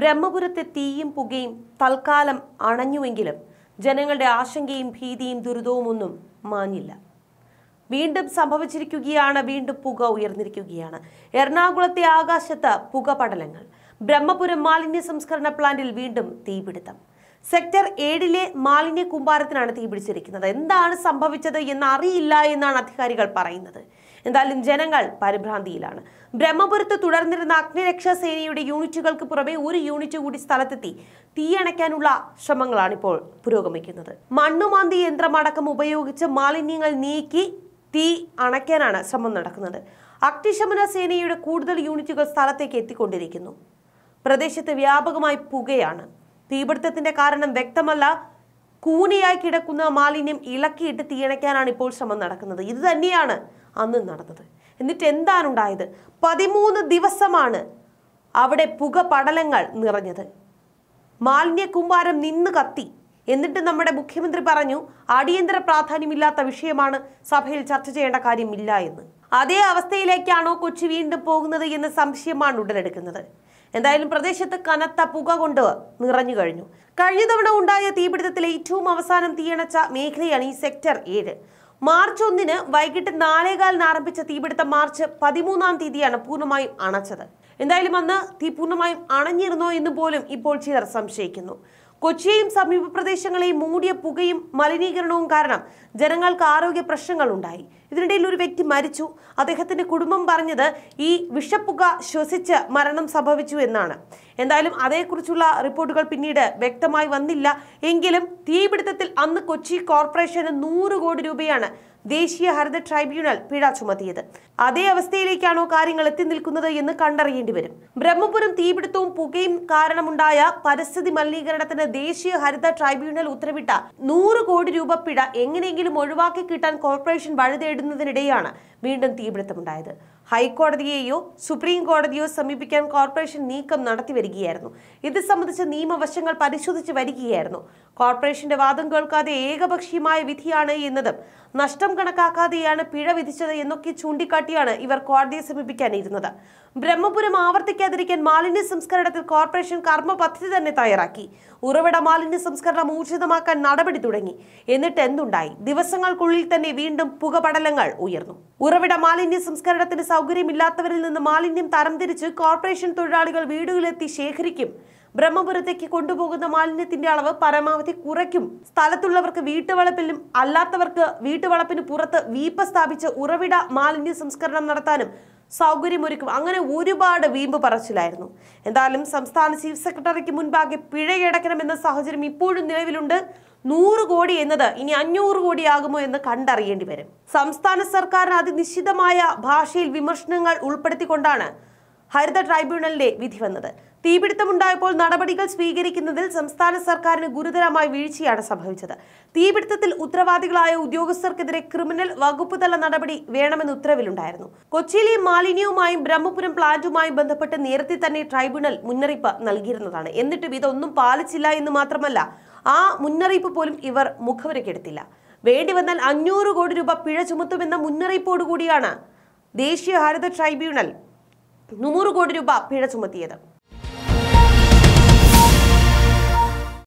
ബ്രഹ്മപുരത്തെ തീയും പുകയും തൽക്കാലം അണഞ്ഞുവെങ്കിലും ജനങ്ങളുടെ ആശങ്കയും ഭീതിയും ദുരിതവും ഒന്നും മാഞ്ഞില്ല. വീണ്ടും സംഭവിച്ചിരിക്കുകയാണ് വീണ്ടും പുക ഉയർന്നിരിക്കുകയാണ്. എറണാകുളത്തെ ആകാശത്ത് പുക പടലങ്ങൾ ബ്രഹ്മപുരം മാലിന്യ സംസ്കരണ പ്ലാന്റിൽ വീണ്ടും തീപിടുത്തം. സെക്ടർ ഏഴിലെ മാലിന്യ കൂമ്പാരത്തിനാണ് തീപിടിച്ചിരിക്കുന്നത് എന്താണ് സംഭവിച്ചത് എന്ന് അറിയില്ല എന്നാണ് അധികാരികൾ പറയുന്നത്. എന്തായാലും ജനങ്ങൾ പരിഭ്രാന്തിയിലാണ്. ബ്രഹ്മപുരത്ത് തുടർന്നിരുന്ന അഗ്നിരക്ഷാ സേനയുടെ യൂണിറ്റുകൾക്ക് പുറമെ ഒരു യൂണിറ്റ് കൂടി സ്ഥലത്തെത്തി തീയണയ്ക്കാനുള്ള ശ്രമങ്ങളാണ് ഇപ്പോൾ പുരോഗമിക്കുന്നത്. മണ്ണുമാന്തി യന്ത്രമടക്കം ഉപയോഗിച്ച് മാലിന്യങ്ങൾ നീക്കി തീ അണയ്ക്കാനാണ് ശ്രമം നടക്കുന്നത്. അഗ്നിശമന സേനയുടെ കൂടുതൽ യൂണിറ്റുകൾ സ്ഥലത്തേക്ക് എത്തിക്കൊണ്ടിരിക്കുന്നു. പ്രദേശത്ത് വ്യാപകമായി പുകയാണ്. തീപിടുത്തത്തിന്റെ കാരണം വ്യക്തമല്ല. കൂനിയായി കിടക്കുന്ന മാലിന്യം ഇളക്കിയിട്ട് തീയണയ്ക്കാനാണ് ഇപ്പോൾ ശ്രമം നടക്കുന്നത്. ഇത് തന്നെയാണ് അന്ന് നടന്നത്. എന്നിട്ട് എന്താണ് ഉണ്ടായത്? പതിമൂന്ന് ദിവസമാണ് അവിടെ പുക പടലങ്ങൾ നിറഞ്ഞത്. മാലിന്യ കുമ്പാരം നിന്ന് കത്തി. എന്നിട്ട് നമ്മുടെ മുഖ്യമന്ത്രി പറഞ്ഞു അടിയന്തര പ്രാധാന്യമില്ലാത്ത വിഷയമാണ് സഭയിൽ ചർച്ച ചെയ്യേണ്ട കാര്യമില്ല എന്ന്. അതേ അവസ്ഥയിലേക്കാണോ കൊച്ചി വീണ്ടും പോകുന്നത് എന്ന സംശയമാണ് ഉടലെടുക്കുന്നത്. എന്തായാലും പ്രദേശത്ത് കനത്ത പുക കൊണ്ട് നിറഞ്ഞു കഴിഞ്ഞു. കഴിഞ്ഞ തവണ ഉണ്ടായ തീപിടുത്തത്തിൽ ഏറ്റവും അവസാനം തീയണച്ച മേഖലയാണ് ഈ സെക്ടർ ഏഴ്. മാർച്ച് ഒന്നിന് വൈകിട്ട് നാലേകാലിന് ആരംഭിച്ച തീപിടുത്തം മാർച്ച് പതിമൂന്നാം തീയതിയാണ് പൂർണമായും അണച്ചത്. എന്തായാലും അന്ന് തീ പൂർണമായും അണഞ്ഞിരുന്നോ എന്ന് പോലും ഇപ്പോൾ ചിലർ സംശയിക്കുന്നു. കൊച്ചിയെയും സമീപ പ്രദേശങ്ങളെയും മൂടിയ പുകയും മലിനീകരണവും കാരണം ജനങ്ങൾക്ക് ആരോഗ്യ പ്രശ്നങ്ങൾ ഉണ്ടായി ഇതിനിടയിൽ ഒരു വ്യക്തി മരിച്ചു. അദ്ദേഹത്തിന്റെ കുടുംബം പറഞ്ഞത് ഈ വിഷപ്പുക ശ്വസിച്ച് മരണം സംഭവിച്ചു എന്നാണ്. എന്തായാലും അതേക്കുറിച്ചുള്ള റിപ്പോർട്ടുകൾ പിന്നീട് വ്യക്തമായി വന്നില്ല. എങ്കിലും തീപിടുത്തത്തിൽ അന്ന് കൊച്ചി കോർപ്പറേഷന് നൂറ് കോടി രൂപയാണ് ദേശീയ ഹരിത ട്രൈബ്യൂണൽ പിഴ ചുമത്തിയത്. അതേ അവസ്ഥയിലേക്കാണോ കാര്യങ്ങൾ എത്തി നിൽക്കുന്നത് എന്ന് കണ്ടറിയേണ്ടി വരും. ബ്രഹ്മപുരം തീപിടുത്തവും പുകയും കാരണമുണ്ടായ പരിസ്ഥിതി മലിനീകരണത്തിന് ദേശീയ ഹരിത ട്രൈബ്യൂണൽ ഉത്തരവിട്ട നൂറ് കോടി രൂപ പിഴ എങ്ങനെയെങ്കിലും ഒഴിവാക്കി കിട്ടാൻ കോർപ്പറേഷൻ വഴിതേടുന്നതിനിടെയാണ് വീണ്ടും തീപിടുത്തമുണ്ടായത്. ഹൈക്കോടതിയെയോ സുപ്രീം കോടതിയോ സമീപിക്കാൻ കോർപ്പറേഷൻ നീക്കം നടത്തി വരികയായിരുന്നു. ഇത് സംബന്ധിച്ച നിയമവശങ്ങൾ പരിശോധിച്ച് വരികയായിരുന്നു. കോർപ്പറേഷന്റെ വാദം കേൾക്കാതെ ഏകപക്ഷീയമായ വിധിയാണ് എന്നതും നഷ്ടം കണക്കാക്കാതെയാണ് പിഴ വിധിച്ചത് എന്നൊക്കെ ചൂണ്ടിക്കാട്ടിയാണ് ഇവർ കോടതിയെ സമീപിക്കാനിരുന്നത്. ബ്രഹ്മപുരം ആവർത്തിക്കാതിരിക്കാൻ മാലിന്യ സംസ്കരണത്തിൽ കോർപ്പറേഷൻ കർമ്മ പദ്ധതി തന്നെ തയ്യാറാക്കി. ഉറവിട മാലിന്യ സംസ്കരണം ഊർജിതമാക്കാൻ നടപടി തുടങ്ങി. എന്നിട്ട് എന്തുണ്ടായി? ദിവസങ്ങൾക്കുള്ളിൽ തന്നെ വീണ്ടും പുകപടലങ്ങൾ ഉയർന്നു. ഉറവിട മാലിന്യ സംസ്കരണത്തിന് സൗകര്യമില്ലാത്തവരിൽ നിന്ന് മാലിന്യം തരംതിരിച്ച് കോർപ്പറേഷൻ തൊഴിലാളികൾ വീടുകളിലെത്തി ശേഖരിക്കും. ബ്രഹ്മപുരത്തേക്ക് കൊണ്ടുപോകുന്ന മാലിന്യത്തിന്റെ അളവ് പരമാവധി കുറയ്ക്കും. സ്ഥലത്തുള്ളവർക്ക് വീട്ടുവളപ്പിലും അല്ലാത്തവർക്ക് വീട്ടുവളപ്പിന് പുറത്ത് വീപ്പ സ്ഥാപിച്ച് ഉറവിട മാലിന്യ സംസ്കരണം നടത്താനും സൗകര്യമൊരുക്കും. അങ്ങനെ ഒരുപാട് വീമ്പ് പറച്ചിലായിരുന്നു. എന്തായാലും സംസ്ഥാന ചീഫ് സെക്രട്ടറിക്ക് മുൻപാകെ പിഴയടക്കണമെന്ന സാഹചര്യം ഇപ്പോഴും നിലവിലുണ്ട്. നൂറ് കോടി എന്നത് ഇനി അഞ്ഞൂറ് കോടിയാകുമോ എന്ന് കണ്ടറിയേണ്ടി വരും. സംസ്ഥാന സർക്കാരിന് അതിനിശ്ചിതമായ ഭാഷയിൽ വിമർശനങ്ങൾ ഉൾപ്പെടുത്തിക്കൊണ്ടാണ് ഹരിത ട്രൈബ്യൂണലിന്റെ വിധി വന്നത്. തീപിടുത്തമുണ്ടായപ്പോൾ നടപടികൾ സ്വീകരിക്കുന്നതിൽ സംസ്ഥാന സർക്കാരിന് ഗുരുതരമായ വീഴ്ചയാണ് സംഭവിച്ചത്. തീപിടുത്തത്തിൽ ഉത്തരവാദികളായ ഉദ്യോഗസ്ഥർക്കെതിരെ ക്രിമിനൽ വകുപ്പ് തല നടപടി വേണമെന്ന് ഉത്തരവിലുണ്ടായിരുന്നു. കൊച്ചിയിലെ മാലിന്യവുമായും ബ്രഹ്മപുരം പ്ലാന്റുമായും ബന്ധപ്പെട്ട് നേരത്തെ തന്നെ ട്രൈബ്യൂണൽ മുന്നറിയിപ്പ് നൽകിയിരുന്നതാണ്. എന്നിട്ടും ഇതൊന്നും പാലിച്ചില്ല എന്ന് മാത്രമല്ല ആ മുന്നറിയിപ്പ് പോലും ഇവർ മുഖവരക്കെടുത്തില്ല വേണ്ടി വന്നാൽ അഞ്ഞൂറ് കോടി രൂപ പിഴ ചുമത്തുമെന്ന മുന്നറിയിപ്പോടുകൂടിയാണ് ദേശീയ ഹരിത ട്രൈബ്യൂണൽ നൂറ് കോടി രൂപ പിഴ ചുമത്തിയത്.